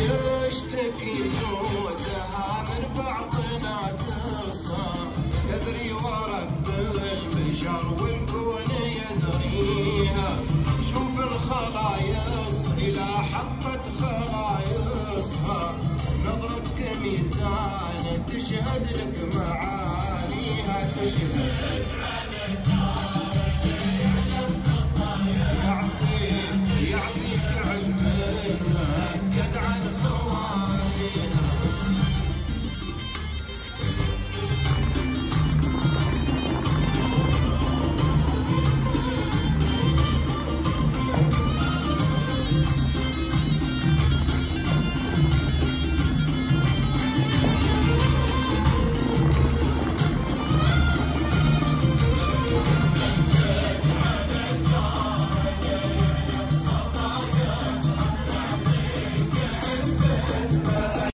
يشتكي زودها من بعضنا تصار يدري ورب البشر والكون يدريها. شوف الخلايص إلى حطت خلايصها نظرتك ميزان تشهد لك معانيها تشهد.